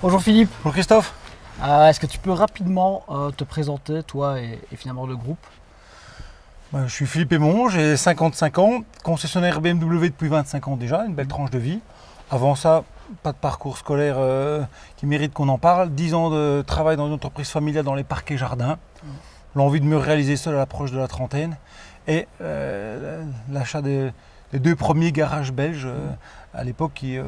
Bonjour Philippe. Bonjour Christophe. Euh, Est-ce que tu peux rapidement euh, te présenter, toi et, et finalement le groupe? Bah, je suis Philippe Aymon, j'ai 55 ans, concessionnaire BMW depuis 25 ans déjà, une belle tranche de vie. Avant ça, pas de parcours scolaire euh, qui mérite qu'on en parle. 10 ans de travail dans une entreprise familiale dans les parcs et jardins. L'envie de me réaliser seul à l'approche de la trentaine. Et l'achat des, des deux premiers garages belges euh, à l'époque qui euh,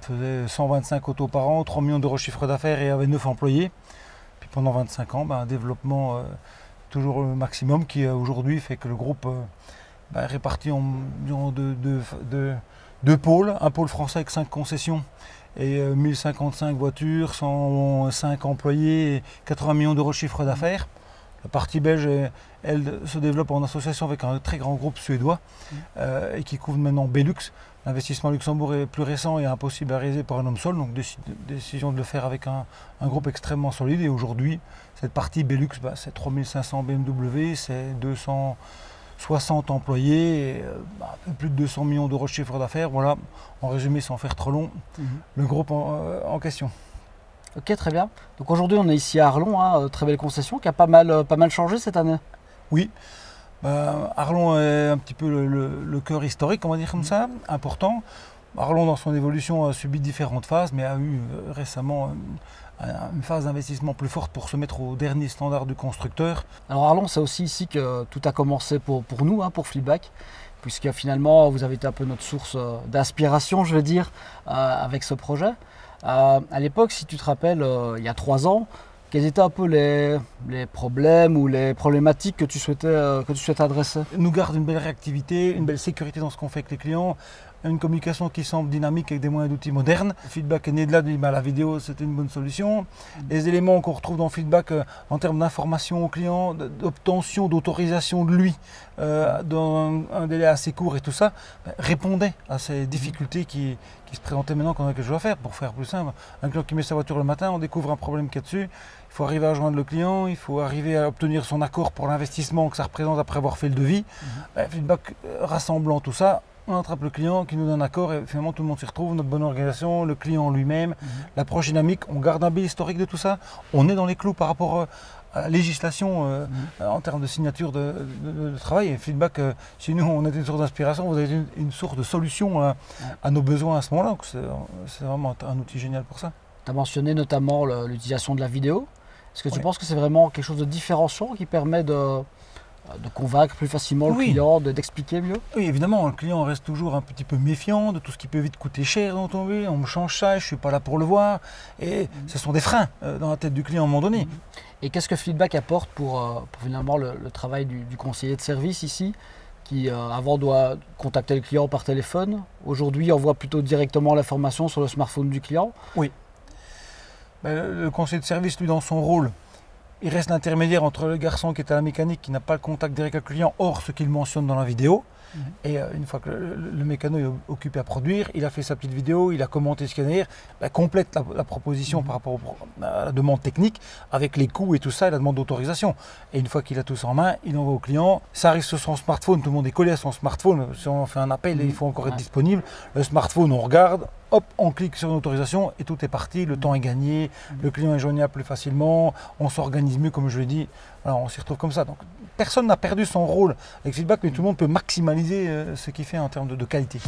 faisaient 125 autos par an, 3 millions d'euros de chiffre d'affaires et avaient 9 employés. Puis pendant 25 ans, ben, un développement euh, toujours maximum qui euh, aujourd'hui fait que le groupe ben, est réparti en, deux, pôles. Un pôle français avec 5 concessions et euh, 1055 voitures, 105 employés et 80 millions d'euros de chiffre d'affaires. La partie belge, elle, se développe en association avec un très grand groupe suédois euh, et qui couvre maintenant Belux. L'investissement à Luxembourg est plus récent et impossible à réaliser par un homme seul, donc déci- décision de le faire avec un, un groupe extrêmement solide. Et aujourd'hui, cette partie Belux, bah, c'est 3500 BMW, c'est 260 employés, et, euh, bah, un peu plus de 200 millions d'euros de chiffre d'affaires. Voilà, en résumé, sans faire trop long, le groupe en, euh, en question. Ok, très bien. Donc aujourd'hui, on est ici à Arlon, hein, euh, très belle concession qui a pas mal, euh, pas mal changé cette année. Oui. Bah, Arlon est un petit peu le, le- le cœur historique, on va dire comme ça, important. Arlon, dans son évolution, a subi différentes phases, mais a eu euh, récemment un- une phase d'investissement plus forte pour se mettre au dernier standard du constructeur. Alors Arlon, c'est aussi ici que tout a commencé pour, pour nous, hein, pour Flipback, puisque finalement, vous avez été un peu notre source d'inspiration, je vais dire, euh, avec ce projet. Euh, à l'époque, si tu te rappelles, euh, il y a trois ans, quels étaient un peu les, les problèmes ou les problématiques que tu souhaitais, euh, que tu souhaitais adresser nous garde une belle réactivité, une belle sécurité dans ce qu'on fait avec les clients, une communication qui semble dynamique avec des moyens d'outils modernes. Feedback est né de là, dit, bah, la vidéo c'était une bonne solution. Les éléments qu'on retrouve dans Feedback euh, en termes d'information au client, d'obtention, d'autorisation de lui euh, dans un, un délai assez court et tout ça, bah, répondaient à ces difficultés qui, qui se présentaient maintenant qu'on a quelque chose à faire. Pour faire plus simple, un client qui met sa voiture le matin, on découvre un problème qu'il y a dessus, il faut arriver à joindre le client, il faut arriver à obtenir son accord pour l'investissement que ça représente après avoir fait le devis. Ben, feedback euh, rassemblant tout ça, on attrape le client qui nous donne un accord et finalement tout le monde s'y retrouve, notre bonne organisation, le client lui-même, l'approche dynamique, on garde un biais historique de tout ça, on est dans les clous par rapport euh, à la législation euh, euh, en termes de signature de, de- de travail. Et feedback, euh, chez nous, on est une source d'inspiration, vous êtes une, une source de solution à, à nos besoins à ce moment-là. C'est vraiment un, outil génial pour ça. Tu as mentionné notamment l'utilisation de la vidéo. Est-ce que tu Oui. penses que c'est vraiment quelque chose de différenciant qui permet de, de convaincre plus facilement le Oui. client, de- d'expliquer mieux? Oui, évidemment, le client reste toujours un petit peu méfiant de tout ce qui peut vite coûter cher dans ton vie. On me change ça, je ne suis pas là pour le voir. Et ce sont des freins euh, dans la tête du client à un moment donné. Et qu'est-ce que Feedback apporte pour, euh, pour finalement le, le travail du, du conseiller de service ici qui euh, avant doit contacter le client par téléphone. Aujourd'hui, envoie plutôt directement l'information sur le smartphone du client? Ben, le le conseiller de service, lui, dans son rôle, il reste l'intermédiaire entre le garçon qui est à la mécanique, qui n'a pas le contact direct avec le client, hors ce qu'il mentionne dans la vidéo. Mhm. Et euh, une fois que le, mécano est occupé à produire, il a fait sa petite vidéo, il a commenté ce qu'il y a derrière, ben, complète la, la proposition par rapport au à la demande technique, avec les coûts et tout ça, et la demande d'autorisation. Et une fois qu'il a tout ça en main, il envoie au client. Ça arrive sur son smartphone, tout le monde est collé à son smartphone. Si on fait un appel, il faut encore être Ouais. disponible. Le smartphone, on regarde, hop, on clique sur une autorisation et tout est parti. Le temps est gagné, le client est joignable plus facilement, on s'organise mieux, comme je l'ai dit. Voilà, on s'y retrouve comme ça. Donc, personne n'a perdu son rôle avec Feedback, mais tout le monde peut maximaliser euh, ce qu'il fait en termes de- de qualité.